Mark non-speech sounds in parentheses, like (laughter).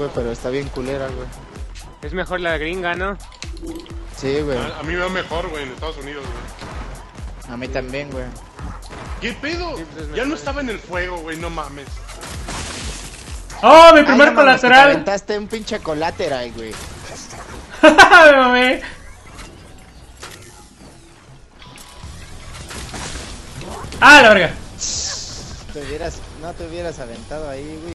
güey, pero está bien culera, güey. Es mejor la gringa, ¿no? Sí, güey. A, a mí me va mejor, güey, en Estados Unidos, güey. A mí también, güey. ¿Qué pedo? Sí, pues ya no estaba en el fuego, güey, no mames. ¡Oh, mi Ay, primer no mames, aventaste un pinche colateral, güey. Me (laughs) mamé. ¡Ah, la verga! Te hubieras, no te hubieras aventado ahí, güey.